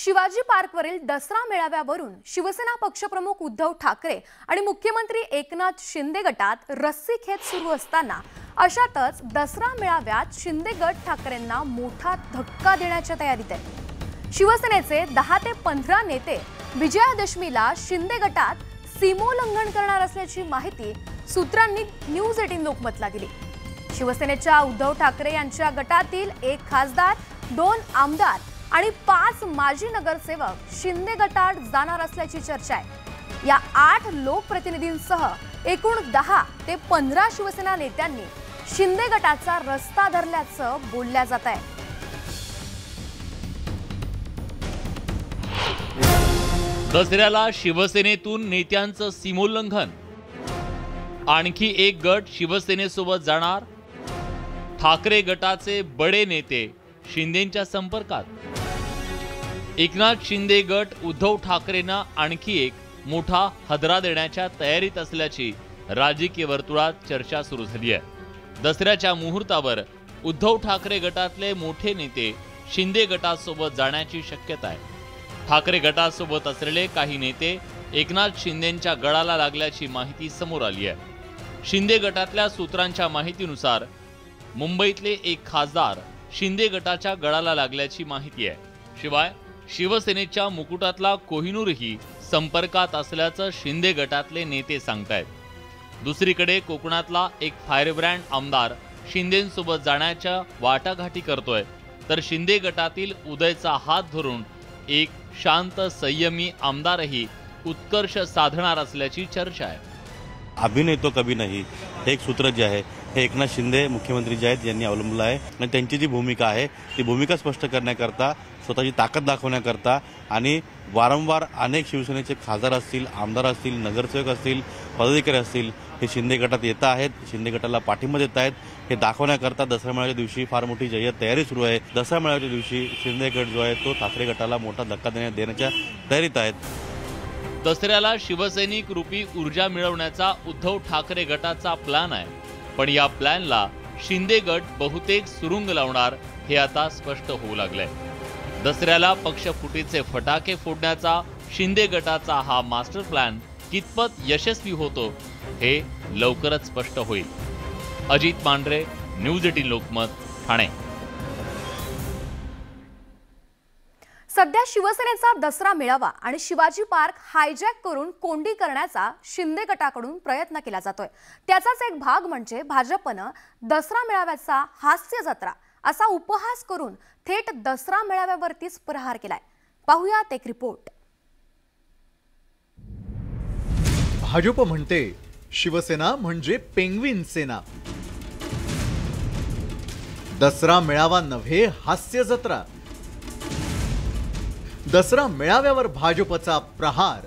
शिवाजी पार्कवरील दसरा मेळाव्यावरून शिवसेना पक्षप्रमुख उद्धव ठाकरे आणि मुख्यमंत्री एकनाथ शिंदे गटात रस्सी रस्सीखेच सुरू असताना अशातच दसरा मेळाव्यात शिंदे गट ठाकरेंना मोठा धक्का देण्याच्या तयारीत आहे शिवसेनेचे दहा ते पंधरा नेते विजयादशमीला शिंदे गटात सीमोल्लंघन करणार असल्याची माहिती सूत्रांनी न्यूज एटीन लोकमतला दिली. शिवसेनेच्या उद्धव ठाकरे यांच्या गटातील एक खासदार दोन आमदार आणि पाच माजी नगरसेवक शिंदे गटात जाणार असल्याची चर्चा आहे. या आठ लोकप्रतिनिधींसह एकूण दहा ते पंधरा शिवसेना नेत्यांनी शिंदे गटाचा रस्ता धरल्याचं बोलल्या जात आहे. दसऱ्याला शिवसेनेतून नेत्यांचं सीमोल्लंघन. आणखी एक गट शिवसेनेसोबत जाणार. ठाकरे गटाचे बडे नेते शिंदेच्या संपर्कात. एकनाथ शिंदे गट उद्धव ठाकरेंना आणखी एक मोठा हदरा देण्याच्या तयारीत असल्याची राजकीय वर्तुळात चर्चा सुरू झाली आहे. दसऱ्याच्या मुहूर्तावर उद्धव ठाकरे गटातले मोठे नेते शिंदे गटासोबत जाण्याची शक्यता आहे. ठाकरे गटासोबत असलेले काही नेते एकनाथ शिंदेच्या गळाला लागल्याची माहिती समोर आली आहे. शिंदे गटातल्या सूत्रांच्या माहितीनुसार मुंबईतले एक खासदार शिंदे गटाच्या गळाला लागल्याची माहिती आहे. शिवाय शिवसेनेच्या मुकुटातला कोहिनूरही संपर्कात असल्याचं शिंदे गटातले नेते सांगतायत. दुसरीकडे कोकणातला एक फायरब्रँड आमदार शिंदेसोबत जाण्याच्या वाटाघाटी करतोय. तर शिंदे गटातील उदयचा हात धरून एक शांत संयमी आमदारही उत्कर्ष साधणार असल्याची चर्चा आहे. अभिनय तो कभी नाही हे एक सूत्र जे आहे हे एकनाथ शिंदे मुख्यमंत्री जे आहेत यांनी अवलंबलं आहे. आणि त्यांची जी भूमिका आहे ती भूमिका स्पष्ट करण्याकरता स्वतःची ताकद दाखवण्याकरता आणि वारंवार अनेक शिवसेनेचे खासदार असतील आमदार असतील नगरसेवक असतील पदाधिकारी असतील हे शिंदे गटात येत आहेत. शिंदे गटाला पाठिंबा देत आहेत. हे दाखवण्याकरता दसरा मेळाव्याच्या दिवशी फार मोठी जय्यत तयारी सुरू आहे. दसरा मेळाव्याच्या दिवशी शिंदे गट जो आहे तो ठाकरे गटाला मोठा धक्का देण्या देण्याच्या तयारीत आहेत. दसऱ्याला शिवसैनिक रूपी ऊर्जा मिळवण्याचा उद्धव ठाकरे गटाचा प्लॅन आहे. पण या प्लॅनला शिंदे गट बहुतेक सुरुंग लावणार हे आता स्पष्ट होऊ लागलंय. दसऱ्याला पक्षफुटीचे फटाके फोडण्याचा शिंदे गटाचा हा मास्टर प्लॅन कितपत यशस्वी होतो हे लवकरच स्पष्ट होईल. Ajit Mandhare news eighteen Lokmat Thane. सध्या शिवसेनेचा दसरा मेळावा आणि शिवाजी पार्क हायजॅक करून कोंडी करण्याचा शिंदे गटाकडून प्रयत्न केला जातोय. त्याचाच एक भाग म्हणजे भाजपनं दसरा मेळाव्याचा हास्य जत्रा असा उपहास करून थेट दसरा मेळाव्यावरतीच प्रहार केलाय. पाहुयात एक रिपोर्ट. भाजप म्हणते शिवसेना म्हणजे पेंग्विन सेना. दसरा मेळावा नव्हे हास्य जत्रा. दसरा मेळाव्यावर भाजपचा प्रहार.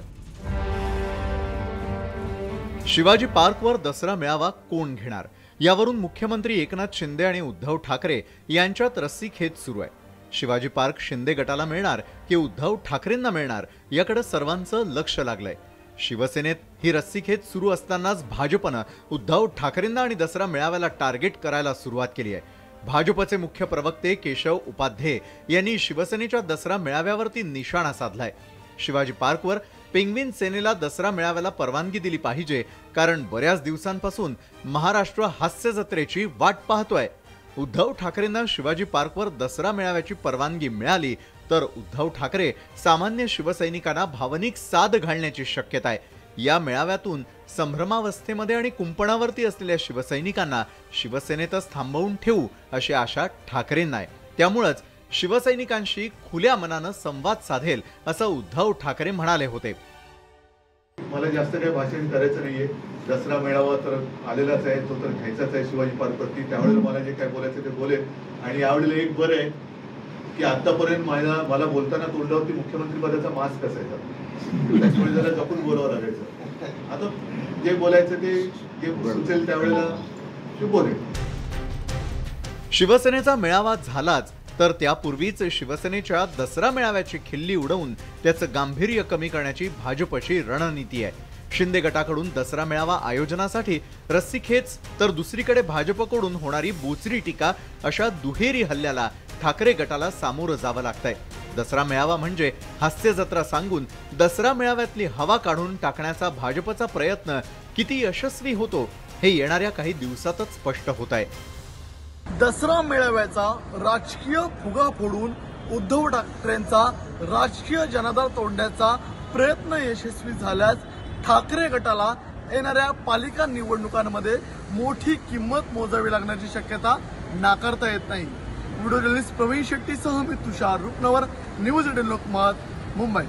शिवाजी पार्कवर दसरा मेळावा कोण घेणार? यावरून मुख्यमंत्री एकनाथ शिंदे आणि उद्धव ठाकरे यांच्यात रस्सीखेच सुरू आहे. शिवाजी पार्क शिंदे गटाला मिळणार की उद्धव ठाकरेंना मिळणार याकडे सर्वांचं लक्ष लागलंय. शिवसेनेत ही रस्सीखेच सुरू असतानाच भाजपनं उद्धव ठाकरेंना आणि दसरा मेळाव्याला टार्गेट करायला सुरुवात केली आहे. भाजपचे मुख्य प्रवक्ते केशव उपाध्ये यांनी शिवसेनेच्या दसरा मेळाव्यावरती निशाणा साधलाय. शिवाजी पार्कवर पेंग्विन सेनेला दसरा मेळाव्याला परवानगी दिली पाहिजे कारण बऱ्याच दिवसांपासून महाराष्ट्र हास्य जत्रेची वाट पाहतोय. उद्धव ठाकरेंना शिवाजी पार्कवर दसरा मेळाव्याची परवानगी मिळाली तर उद्धव ठाकरे सामान्य शिवसैनिकांना भावनिक साद घालण्याची शक्यता आहे या मेळाव्यातून संभ्रमावस्थेमध्ये आणि कुंपणावरती असलेल्या शिवसैनिकांना शिवसेनेतच थांबवून ठेवू अशी आशा ठाकरेंना आहे. त्यामुळंच शिवसैनिकांशी खुल्या मनानं संवाद साधेल असं उद्धव ठाकरे म्हणाले होते. मला जास्त काही भाषण करायचं नाहीये. दसरा मेळावा तर आलेलाच आहे तो तर घ्यायचाच आहे शिवाजी पार्कवरती त्यावेळेला मला जे काय बोलायचं ते बोलेल. आणि यावेळेला एक बरं आहे की आतापर्यंत मला मला बोलताना तोंडावरती मुख्यमंत्री पदाचा मास्क असायचा. त्याच्यामुळे जरा जपून बोलावं लागायचं. आता जे बोलायचं ते जे सुचेल त्यावेळेला ते बोलेल. शिवसेनेचा मेळावा झालाच तर त्यापूर्वीच शिवसेनेच्या दसरा मेळाव्याची खिल्ली उडवून त्याचं गांभीर्य कमी करण्याची भाजपची रणनीती आहे. शिंदे गटाकडून दसरा मेळावा आयोजनासाठी रस्सीखेच तर दुसरीकडे भाजपकडून होणारी बोचरी टीका अशा दुहेरी हल्ल्याला ठाकरे गटाला सामोरं जावं लागतंय. दसरा मेळावा म्हणजे हास्य जत्रा सांगून दसरा मेळाव्यातली हवा काढून टाकण्याचा भाजपचा प्रयत्न किती यशस्वी होतो हे येणाऱ्या काही दिवसातच स्पष्ट होत आहे दसरा मेळाव्याचा राजकीय फुगा फोडून उद्धव ठाकरेंचा राजकीय जनाधार तोडण्याचा प्रयत्न यशस्वी झाल्यास ठाकरे गटाला येणाऱ्या पालिका निवडणुकांमध्ये मोठी किंमत मोजावी लागण्याची शक्यता नाकारता येत नाही. व्हिडिओ जर्नलिस्ट प्रवीण शेट्टीसह मी Tushar Rupanwar. News eighteen Lokmat Mumbai.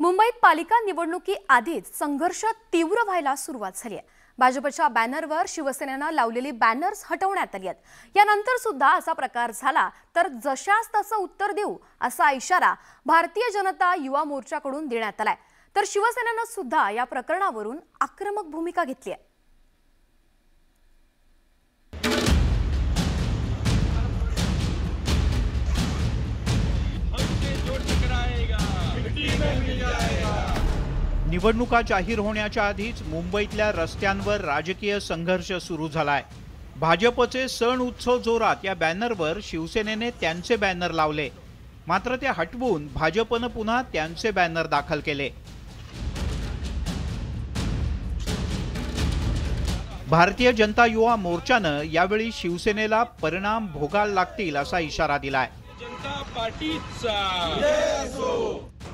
मुंबईत पालिका निवडणुकीआधीच संघर्ष तीव्र व्हायला सुरुवात झाली आहे. भाजपच्या बॅनरवर शिवसेनेनं लावलेली बॅनर्स हटवण्यात आली आहेत. यानंतर सुद्धा असा प्रकार झाला तर जशास तसं उत्तर देऊ असा इशारा भारतीय जनता युवा मोर्चाकडून देण्यात आलाय. तर शिवसेनेनं सुद्धा या प्रकरणावरून आक्रमक भूमिका घेतली आहे. निवडणुका जाहीर होण्याच्या आधीच मुंबईतल्या रस्त्यांवर राजकीय संघर्ष सुरू झालाय. भाजपचे सण उत्सव जोरात या बॅनरवर शिवसेनेने त्यांचे बॅनर लावले. मात्र ते हटवून भाजपनं पुन्हा त्यांचे बॅनर दाखल केले. भारतीय जनता युवा मोर्चानं यावेळी शिवसेनेला परिणाम भोगायला लागतील असा इशारा दिलाय.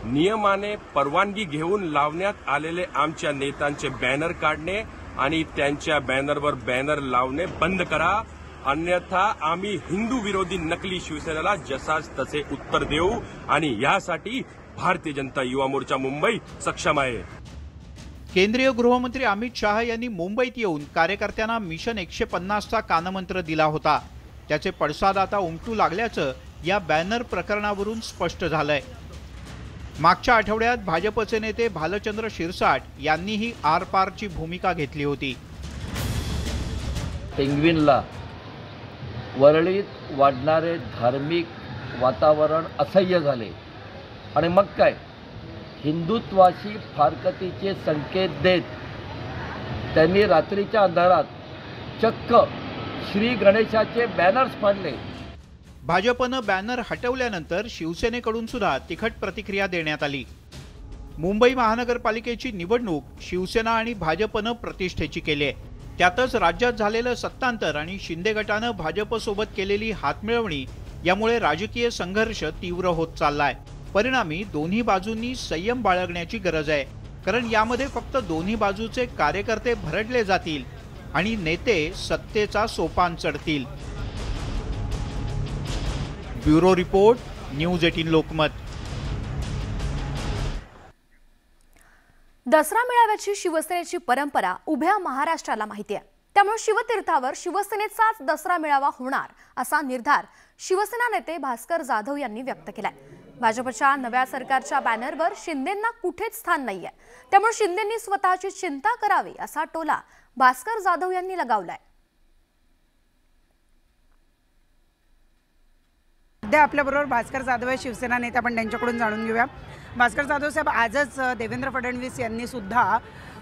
नियमाने परवानगी घेऊन लावण्यात आलेले आमच्या नेत्यांचे बॅनर काढणे आणि त्यांच्या बॅनरवर बॅनर लावणे बंद करा. अन्यथा आम्ही हिंदू विरोधी नकली शिवसेनेला जसाच तसे उत्तर देऊ आणि यासाठी भारतीय जनता युवा मोर्चा मुंबई सक्षम आहे. केंद्रीय गृहमंत्री अमित शहा यांनी मुंबईत येऊन कार्यकर्त्यांना मिशन एकशे पन्नासचा कानमंत्र दिला होता. त्याचे पडसाद आता उमटू लागल्याचं या बॅनर प्रकरणावरून स्पष्ट झालंय. मागच्या आठवड्यात भाजपचे नेते भालचंद्र शिरसाट यांनीही आरपारची भूमिका घेतली होती. पेंग्विनला वरळीत वाढणारे धार्मिक वातावरण असह्य झाले. आणि मग काय? हिंदुत्वाशी फारकतीचे संकेत देत त्यांनी रात्रीच्या अंधारात चक्क श्री गणेशाचे बॅनर्स पाडले भाजपनं बॅनर हटवल्यानंतर शिवसेनेकडून सुद्धा तिखट प्रतिक्रिया देण्यात आली. मुंबई महानगरपालिकेची निवडणूक शिवसेना आणि भाजपनं प्रतिष्ठेची केली आहे त्यातच राज्यात झालेलं सत्तांतर आणि शिंदे गटानं भाजपसोबत केलेली हातमिळवणी यामुळे राजकीय संघर्ष तीव्र होत चाललाय. परिणामी दोन्ही बाजूंनी संयम बाळगण्याची गरज आहे. कारण यामध्ये फक्त दोन्ही बाजूचे कार्यकर्ते भरडले जातील आणि नेते सत्तेचा सोपान चढतील. Bureau report news eighteen Lokmat. Dussehra मेळाव्याची शिवसेनेची परंपरा उभ्या महाराष्ट्राला माहिती आहे. त्यामुळे शिवतीर्थावर शिवसेनेचाच दसरा मेळावा होणार असा निर्धार शिवसेना नेते भास्कर जाधव यांनी व्यक्त केलाय. भाजपच्या नव्या सरकारच्या बॅनरवर शिंदेंना कुठेच स्थान नाहीये. त्यामुळे शिंदेंनी स्वतःची चिंता करावी असा टोला भास्कर जाधव यांनी लगावलाय. सध्या आपल्याबरोबर भास्कर जाधव आहे शिवसेना नेते आपण त्यांच्याकडून जाणून घेऊया. भास्कर जाधव साहेब आजच देवेंद्र फडणवीस यांनी सुद्धा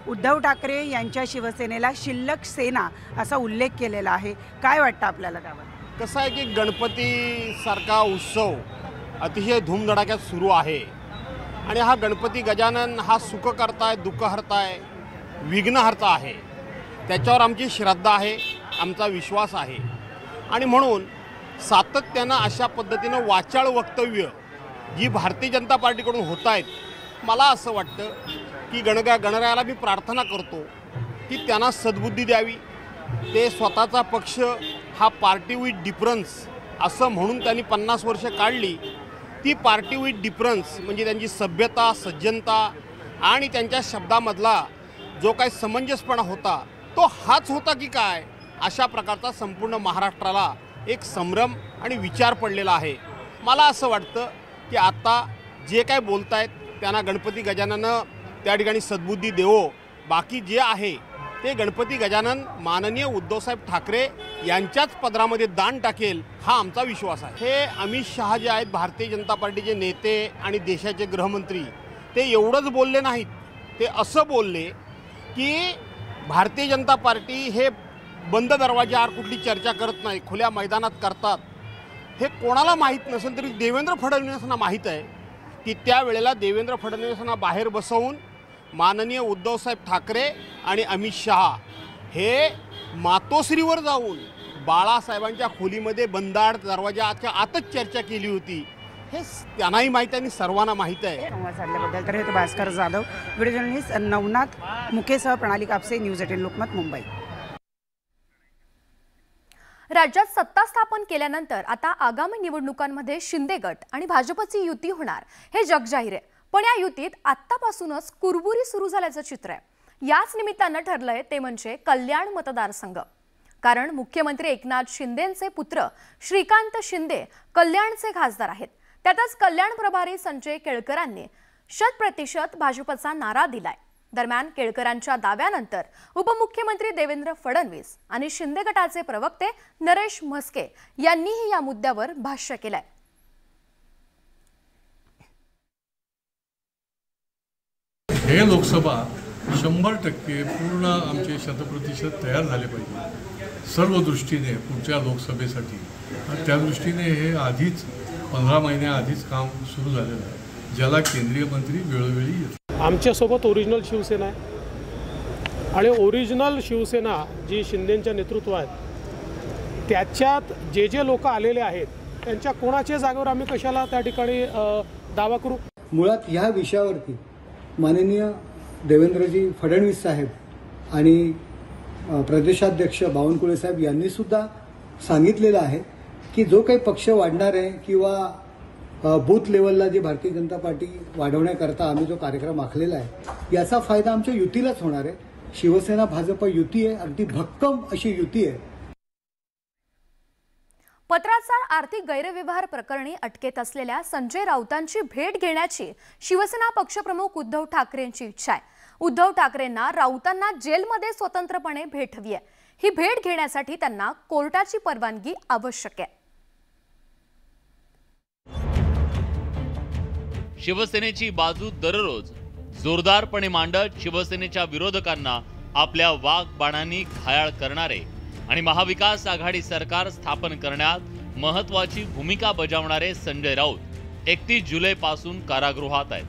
उद्धव ठाकरे यांच्या शिवसेनेला शिल्लक सेना असा उल्लेख केलेला आहे. काय वाटतं आपल्याला त्यावर? कसं आहे की गणपतीसारखा उत्सव अतिशय धूमधडाक्यात सुरू आहे. आणि हा गणपती गजानन हा सुख करताय दुःख हरताय विघ्नहर्ता आहे. त्याच्यावर आमची श्रद्धा आहे आमचा विश्वास आहे. आणि म्हणून सातत्यानं अशा पद्धतीनं वाचाळ वक्तव्य जी भारतीय जनता पार्टीकडून होत आहेत मला असं वाटतं की गणगा गणरायाला मी प्रार्थना करतो की त्यांना सद्बुद्धी द्यावी. ते स्वतःचा पक्ष हा पार्टी विथ डिफरन्स असं म्हणून त्यांनी पन्नास वर्ष काढली. ती पार्टी विथ डिफरन्स म्हणजे त्यांची सभ्यता सज्जनता आणि त्यांच्या शब्दामधला जो काही समंजसपणा होता तो हाच होता की काय? अशा प्रकारचा संपूर्ण महाराष्ट्राला एक संभ्रम आणि विचार पडलेला आहे. मला असं वाटतं की आता जे काय बोलतायत त्यांना गणपती गजाननं त्या ठिकाणी सद्बुद्धी देवो. बाकी जे आहे ते गणपती गजानन माननीय उद्धवसाहेब ठाकरे यांच्याच पदरामध्ये दान टाकेल हा आमचा विश्वास आहे. हे अमित शहा जे आहेत भारतीय जनता पार्टीचे नेते आणि देशाचे गृहमंत्री ते एवढंच बोलले नाहीत. ते असं बोलले की भारतीय जनता पार्टी हे बंद दरवाजाआड कुठली चर्चा करत नाही खुल्या मैदानात करतात. हे कोणाला माहीत नसेल तरी देवेंद्र फडणवीसांना माहीत आहे की त्यावेळेला देवेंद्र फडणवीसांना बाहेर बसवून माननीय उद्धवसाहेब ठाकरे आणि अमित शहा हे मातोश्रीवर जाऊन बाळासाहेबांच्या खोलीमध्ये बंदाड दरवाजाच्या आतच चर्चा केली होती. हे त्यांनाही माहीत आहे आणि सर्वांना माहीत आहे. संवाद साधल्याबद्दल तर हे भास्कर जाधव. व्हिडिओ जर्नलिस्ट नवनाथ मुकेसह प्रणाली कापसे न्यूज एटीन लोकमत मुंबई. राज्यात सत्ता स्थापन केल्यानंतर आता आगामी निवडणुकांमध्ये शिंदे गट आणि भाजपची युती होणार हे जगजाहीर आहे. पण या युतीत आत्तापासूनच कुरबुरी सुरू झाल्याचं चित्र आहे. याच निमित्तानं ठरलंय ते म्हणजे कल्याण मतदारसंघ. कारण मुख्यमंत्री एकनाथ शिंदेचे पुत्र श्रीकांत शिंदे कल्याणचे खासदार आहेत. त्यातच कल्याण प्रभारी संजय केळकरांनी शत प्रतिशत भाजपचा नारा दिलाय. दरम्यान केळकरांच्या दाव्यानंतर उपमुख्यमंत्री देवेंद्र फडणवीस आणि शिंदे गटाचे प्रवक्ते नरेश म्हस्के यांनीही या मुद्द्यावर भाष्य केलंय. हे लोकसभा शंभर टक्के पूर्ण आमचे शतप्रतिशत तयार झाले पाहिजे. सर्व दृष्टीने पुढच्या लोकसभेसाठी. त्या दृष्टीने हे आधीच पंधरा महिन्याआधीच काम सुरू झालेलं आहे. ज्याला केंद्रीय मंत्री वेळोवेळी येतात आमच्यासोबत ओरिजिनल शिवसेना आहे. आणि ओरिजिनल शिवसेना जी शिंदेच्या नेतृत्वात त्याच्यात जे जे लोक आलेले आहेत त्यांच्या कोणाच्या जागेवर आम्ही कशाला त्या ठिकाणी दावा करू? मुळात ह्या विषयावरती माननीय देवेंद्रजी फडणवीस साहेब आणि प्रदेशाध्यक्ष बावनकुळे साहेब यांनी सुद्धा सांगितलेलं आहे की जो काही पक्ष वाढणार आहे किंवा बूथ लेवलला जी भारतीय जनता पार्टी वाढवण्याकरता आम्ही जो कार्यक्रम आखलेला आहे याचा फायदा आमच्या युतीलाच होणार आहे. शिवसेना भाजप युती आहे अगदी भक्कम अशी युती आहे. पत्राचार आर्थिक गैरव्यवहार प्रकरणी अटकेत असलेल्या संजय राऊतांची भेट घेण्याची शिवसेना पक्षप्रमुख उद्धव ठाकरेंची इच्छा आहे. उद्धव ठाकरेंना राऊतांना जेलमध्ये स्वतंत्रपणे भेट हवी आहे ही भेट घेण्यासाठी त्यांना कोर्टाची परवानगी आवश्यक आहे. शिवसेनेची बाजू दररोज जोरदारपणे मांडत शिवसेनेच्या विरोधकांना आपल्या वाघबाणांनी घायाळ करणारे आणि महाविकास आघाडी सरकार स्थापन करण्यात महत्वाची भूमिका बजावणारे संजय राऊत एकतीस जुलै पासून कारागृहात आहेत.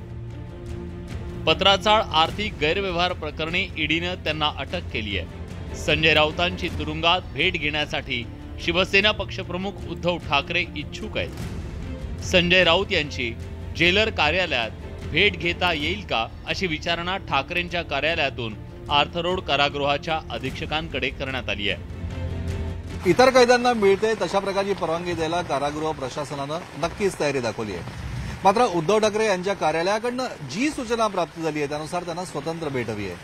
पत्राचाळ आर्थिक गैरव्यवहार प्रकरणी ईडीनं त्यांना अटक केली आहे. संजय राऊतांची तुरुंगात भेट घेण्यासाठी शिवसेना पक्षप्रमुख उद्धव ठाकरे इच्छुक आहेत. संजय राऊत यांची जेलर कार्यालयात भेट घेता येईल का अशी विचारणा ठाकरेंच्या कार्यालयातून आर्थरोड कारागृहाच्या अधीक्षकांकडे करण्यात आली आहे. इतर कैद्यांना मिळते तशा प्रकारची परवानगी द्यायला कारागृह प्रशासनानं नक्कीच तयारी दाखवली आहे. मात्र उद्धव ठाकरे यांच्या कार्यालयाकडनं जी सूचना प्राप्त झाली आहे त्यानुसार त्यांना स्वतंत्र भेट हवी आहे.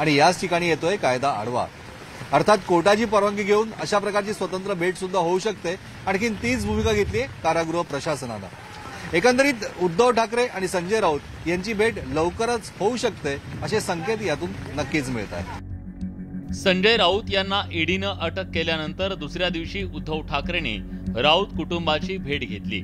आणि याच ठिकाणी येतोय कायदा आडवा. अर्थात कोर्टाची परवानगी घेऊन अशा प्रकारची स्वतंत्र भेट सुद्धा होऊ शकते. आणखीन तीच भूमिका घेतली आहे कारागृह प्रशासनानं. एकंदरीत उद्धव ठाकरे आणि संजय राऊत यांची भेट लवकरच होऊ शकते असे संकेत यातून नक्कीच मिळत आहेत संजय राऊत यांना ईडीनं अटक केल्यानंतर दुसऱ्या दिवशी उद्धव ठाकरेंनी राऊत कुटुंबाची भेट घेतली.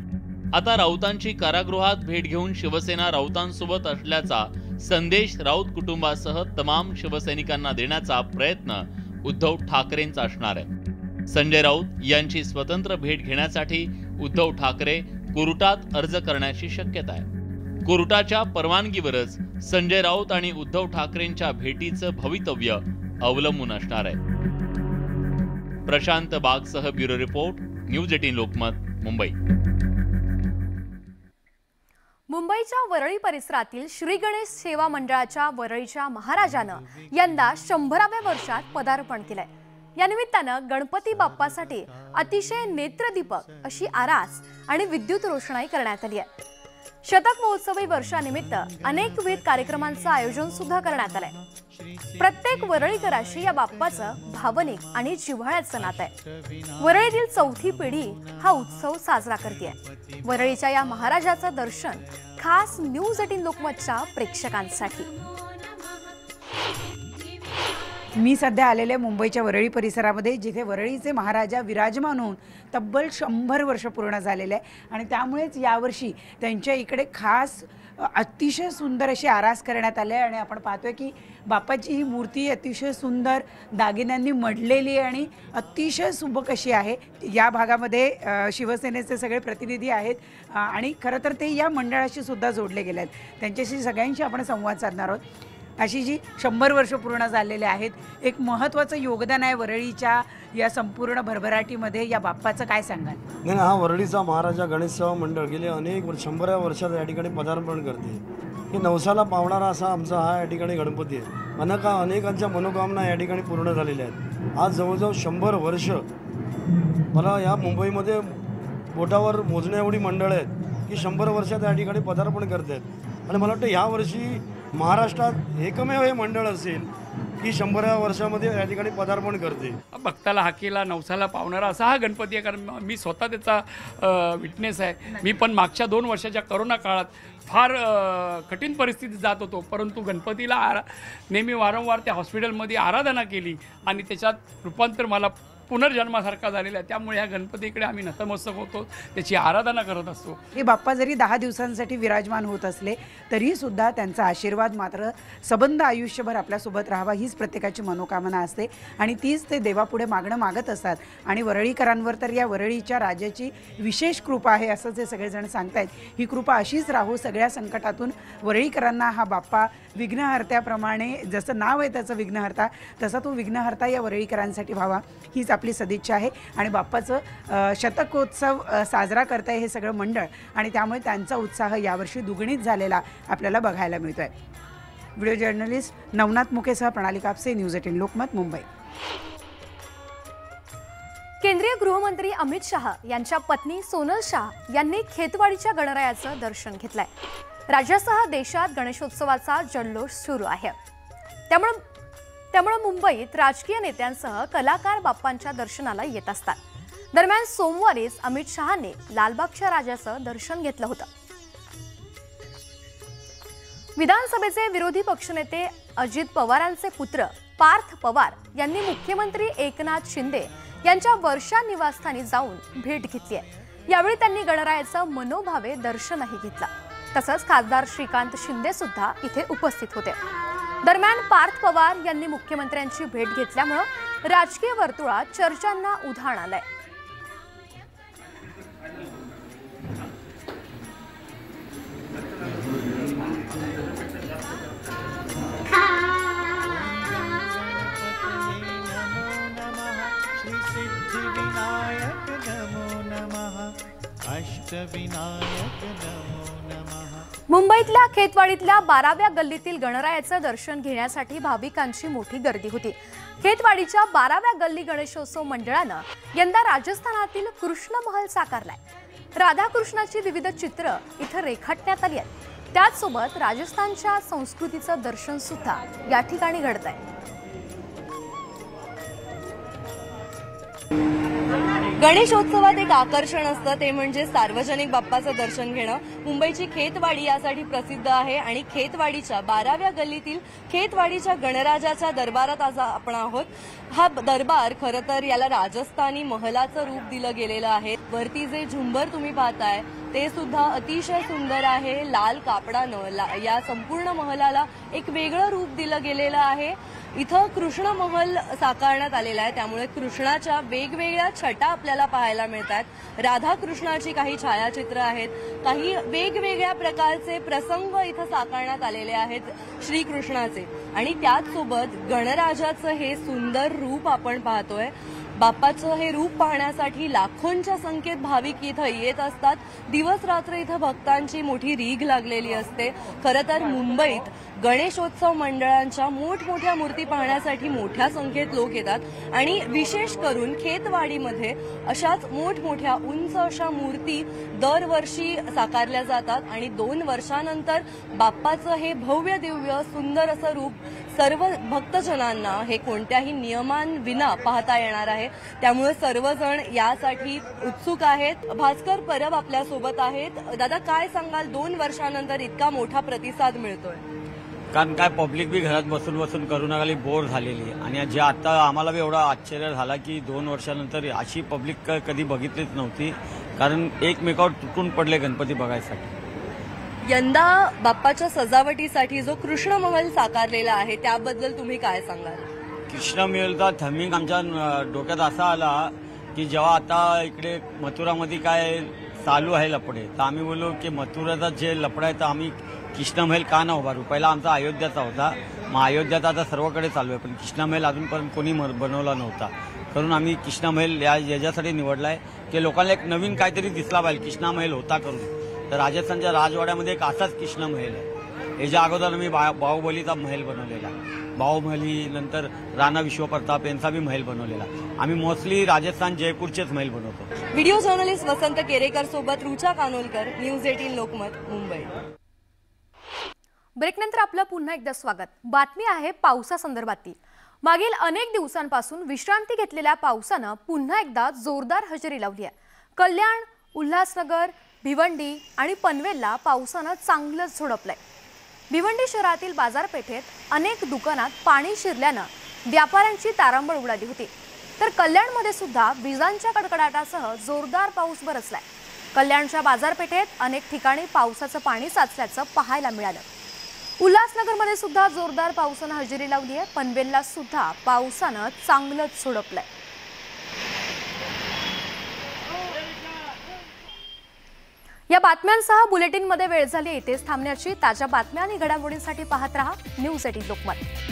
आता राऊतांची कारागृहात भेट घेऊन शिवसेना राऊतांसोबत असल्याचा संदेश राऊत कुटुंबासह तमाम शिवसैनिकांना देण्याचा प्रयत्न उद्धव ठाकरेंचा असणार आहे. संजय राऊत यांची स्वतंत्र भेट घेण्यासाठी उद्धव ठाकरे कोर्टात अर्ज करण्याची शक्यता आहे. कोर्टाच्या परवानगीवरच संजय राऊत आणि उद्धव ठाकरेंच्या भेटीचं भवितव्य अवलंबून असणार आहे. Prashant बागसह bureau report news eighteen Lokmat Mumbai. मुंबईच्या वरळी परिसरातील श्री गणेश सेवा मंडळाच्या वरळीच्या महाराजानं यंदा शंभराव्या वर्षात पदार्पण केलंय. या निमित्तानं गणपती बाप्पासाठी अतिशय नेत्रदीपक अशी आरास आणि विद्युत रोषणाई करण्यात आली आहे. शतक महोत्सवी वर्षानिमित्त अनेक विविध कार्यक्रमांचं आयोजन सुद्धा करण्यात आलंय. प्रत्येक वरळीकराशी या बाप्पाचं भावनिक आणि जिव्हाळ्याचं नातं आहे. वरळीतील चौथी पिढी हा उत्सव साजरा करते वरळीच्या या महाराजाचं दर्शन खास न्यूज एटीन लोकमतच्या प्रेक्षकांसाठी. मी सध्या आलेले मुंबईच्या वरळी परिसरामध्ये जिथे वरळीचे महाराजा विराजमान होऊन तब्बल शंभर वर्ष पूर्ण झालेले आहे. आणि त्यामुळेच यावर्षी त्यांच्या इकडे खास अतिशय सुंदर अशी आरास करण्यात आली आहे. आणि आपण पाहतोय की बापाची ही मूर्ती अतिशय सुंदर दागिन्यांनी मढलेली आहे आणि अतिशय सुबक अशी आहे. या भागामध्ये शिवसेनेचे सगळे प्रतिनिधी आहेत. आणि खरं तर ते या मंडळाशी सुद्धा जोडले गेले आहेत त्यांच्याशी सगळ्यांशी आपण संवाद साधणार आहोत. अशी जी शंभर वर्ष पूर्ण झालेले आहेत एक महत्त्वाचं योगदान आहे वरळीच्या या संपूर्ण भरभराटीमध्ये. या बाप्पाचं काय सांगाल? नाही हा वरळीचा महाराजा गणेशसेवा मंडळ गेले अनेक वर्ष शंभराव्या वर्षात या ठिकाणी पदार्पण करते. हे नवसाला पावणारा असा आमचा हा या ठिकाणी गणपती आहे. अनका अनेकांच्या मनोकामना या ठिकाणी पूर्ण झालेल्या आहेत. आज जवळजवळ शंभर वर्ष मला या मुंबईमध्ये बोटावर मोजण्या एवढी मंडळं आहेत की शंभर वर्षात या ठिकाणी पदार्पण करत आहेत आणि मला वाटतं ह्यावर्षी महाराष्ट्रात एकमेव हे मंडळ असेल की शंभराव्या वर्षामध्ये या ठिकाणी पदार्पण करते. भक्ताला हाकेला नवसाला पावणारा असा हा गणपती आहे कारण मी स्वतः त्याचा विटनेस आहे. मी पण मागच्या दोन वर्षाच्या करोना काळात फार कठीण परिस्थितीत जात होतो परंतु गणपतीला आरा नेहमी वारंवार त्या हॉस्पिटलमध्ये आराधना केली आणि त्याच्यात रूपांतर मला पुनर्जन्मासारखा झालेला आहे. त्यामुळे ह्या गणपतीकडे आम्ही नतमस्तक होतो. त्याची आराधना करत असतो. हे बाप्पा जरी दहा दिवसांसाठी विराजमान होत असले तरी सुद्धा त्यांचा आशीर्वाद मात्र सबंध आयुष्यभर आपल्यासोबत राहावा हीच प्रत्येकाची मनोकामना असते. आणि तीच ते देवापुढे मागणं मागत असतात. आणि वरळीकरांवर तर या वरळीच्या राजाची विशेष कृपा आहे असं जे सगळेजण सांगतायत. ही कृपा अशीच राहू सगळ्या संकटातून वरळीकरांना हा बाप्पा विघ्नहर्त्याप्रमाणे जसं नाव आहे त्याचं विघ्नहर्ता तसा तो विघ्नहर्ता या वरळीकरांसाठी व्हावा हीच आपली सदिच्छा आहे. आणि बाप्पाचं शतकोत्सव साजरा करतंय हे सगळं मंडळ. आणि त्यामुळे त्यांचा उत्साह यावर्षी दुगणित झालेला आपल्याला बघायला मिळतोय. व्हिडिओ जर्नलिस्ट नवनाथ मुकेसह प्रणाली कापसे न्यूज एटीन लोकमत मुंबई. केंद्रीय गृहमंत्री अमित शहा यांच्या पत्नी सोनल शाह यांनी खेतवाडीच्या गणरायाचं दर्शन घेतलंय. राज्यासह देशात गणेशोत्सवाचा जल्लोष सुरू आहे. त्यामुळे त्यामुळे मुंबईत राजकीय नेत्यांसह कलाकार बाप्पांच्या दर्शनाला येत असतात. दरम्यान सोमवारीच अमित शहाने लालबागच्या राजाचं दर्शन घेतलं होतं. विधानसभेचे विरोधी पक्षनेते अजित पवारांचे पुत्र पार्थ पवार यांनी मुख्यमंत्री एकनाथ शिंदे यांच्या वर्षा निवासस्थानी जाऊन भेट घेतली आहे. यावेळी त्यांनी गणरायाचं मनोभावे दर्शनही घेतलं. तसंच खासदार श्रीकांत शिंदे सुद्धा इथे उपस्थित होते. दरम्यान पार्थ पवार यांनी मुख्यमंत्र्यांची भेट घेतल्यामुळं राजकीय वर्तुळात चर्चांना उधाण आलंय. अष्टविनायक नमो नमः मुंबईतल्या खेतवाडीतल्या बाराव्या गल्लीतील गणरायाचं दर्शन घेण्यासाठी भाविकांची मोठी गर्दी होती. खेतवाडीच्या बाराव्या गल्ली गणेशोत्सव मंडळानं यंदा राजस्थानातील कृष्ण महल साकारलाय. राधाकृष्णाची विविध चित्र इथं रेखाटण्यात आली आहेत. त्याचसोबत राजस्थानच्या संस्कृतीचं दर्शन सुद्धा या ठिकाणी घडत आहे गणेशोत्सवात एक आकर्षण असतं ते म्हणजे सार्वजनिक बाप्पाचं दर्शन घेणं. मुंबईची खेतवाडी यासाठी प्रसिद्ध आहे आणि खेतवाडीच्या बाराव्या गल्लीतील खेतवाडीच्या गणराजाच्या दरबारात आज आपण आहोत. हा दरबार खरं तर याला राजस्थानी महलाचं रूप दिलं गेलेलं आहे. वरती जे झुंबर तुम्ही पाहताय ते सुद्धा अतिशय सुंदर आहे. लाल कापडानं ला- या संपूर्ण महलाला एक वेगळं रूप दिलं गेलेलं आहे. इथं कृष्ण महल साकारण्यात आलेला आहे. त्यामुळे कृष्णाच्या वेगवेगळ्या छटा आपल्याला पाहायला मिळतात राधाकृष्णाची काही छायाचित्र आहेत. काही वेगवेगळ्या प्रकारचे प्रसंग इथं साकारण्यात आलेले आहेत श्रीकृष्णाचे. आणि त्याचसोबत गणराजाचं हे सुंदर रूप आपण पाहतोय. बाप्पाचं हे रूप पाहण्यासाठी लाखोंच्या संख्येत भाविक इथं येत असतात. दिवस रात्र इथं भक्तांची मोठी रीघ लागलेली असते. खरं तर मुंबईत गणेशोत्सव मंडळांच्या मोठमोठ्या मूर्ती पाहण्यासाठी मोठ्या संख्येत लोक येतात. आणि विशेष करून खेतवाडीमध्ये अशाच मोठमोठ्या उंच अशा मूर्ती दरवर्षी साकारल्या जातात. आणि दोन वर्षानंतर बाप्पाचं हे भव्य दिव्य सुंदर असं रूप सर्व भक्तजनांना हे कोणत्याही नियमांविना पाहता येणार आहे. त्यामुळे सर्वजण यासाठी उत्सुक आहेत. भास्कर परब आपल्यासोबत आहेत. दादा काय सांगाल? दोन वर्षानंतर इतका मोठा प्रतिसाद मिळतोय. कारण काय पब्लिक बी घरात बसून बसून करोनाखाली बोर झालेली आहे. आणि जे आता आम्हाला बी एवढा आश्चर्य झाला की दोन वर्षानंतर अशी पब्लिक कधी बघितलीच नव्हती. कारण एकमेकावर तुटून पडले गणपती बघायसाठी. यंदा बाप्पाच्या सजावटीसाठी जो कृष्ण महल साकारलेला आहे त्याबद्दल तुम्ही काय सांगाल? कृष्ण मिळता थमिंग आमच्या डोक्यात असा आला की जेव्हा आता इकडे मथुरामध्ये काय चालू आहे लपडे तर आम्ही बोललो की मथुराचा जे लपडा आहे तर आम्ही कृष्णमहल का ना उभारू? पहिला आमचा अयोध्याचा होता. मग अयोध्याचा आता सर्वकडे चालू आहे पण कृष्णमहल अजूनपर्यंत कोणी म- बनवला नव्हता. करून आम्ही कृष्णमहल या याच्यासाठी निवडला आहे की लोकांना एक नवीन काहीतरी दिसला पाहिजे कृष्णामहल होता करून. तर राजस्थानच्या राजवाड्यामध्ये एक असाच कृष्णमहल आहे. याच्या अगोदर मी बा बाहुबलीचा महल बनवलेला. आहे बाहुबली नंतर राणा विश्वप्रताप यांचा बी महल बनवलेला. आम्ही मोस्टली राजस्थान जयपूरचेच महल बनवतो. व्हिडिओ जर्नलिस्ट वसंत केरेकर सोबत रुचा कानोलकर न्यूज एटीन लोकमत मुंबई. ब्रेकनंतर आपलं पुन्हा एकदा स्वागत. बातमी आहे पावसासंदर्भातील. मागील अनेक दिवसांपासून विश्रांती घेतलेल्या पावसानं पुन्हा एकदा जोरदार हजेरी लावली आहे. कल्याण उल्हासनगर भिवंडी आणि पनवेलला पावसानं चांगलंच झोडपलंय. भिवंडी शहरातील बाजारपेठेत अनेक दुकानात पाणी शिरल्यानं व्यापाऱ्यांची तारांबळ उडाली होती. तर कल्याणमध्ये सुद्धा विजांच्या कडकडाटासह जोरदार पाऊस बरसलाय. कल्याणच्या बाजारपेठेत अनेक ठिकाणी पावसाचं पाणी साचल्याचं पाहायला मिळालं. उल्हासनगरमध्ये सुद्धा जोरदार पावसानं हजेरी लावली आहे पनवेलला सुद्धा पावसानं चांगलंच सोडपलंय या बातम्यांसह बुलेटिनमध्ये वेळ झाली. इथेच थांबण्याची ताज्या बातम्या आणि घडामोडींसाठी पाहत रहा न्यूज एटीन लोकमत.